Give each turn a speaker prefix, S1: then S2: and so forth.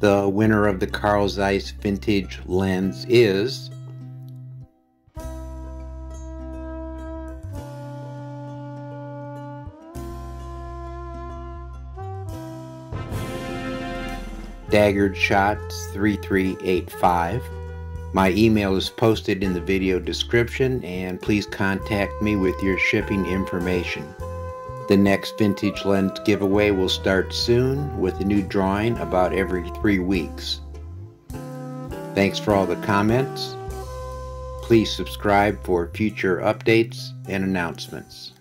S1: The winner of the Carl Zeiss Vintage Lens is Daggered Shots 3385. My email is posted in the video description and please contact me with your shipping information. The next vintage lens giveaway will start soon with a new drawing about every three weeks. Thanks for all the comments. Please subscribe for future updates and announcements.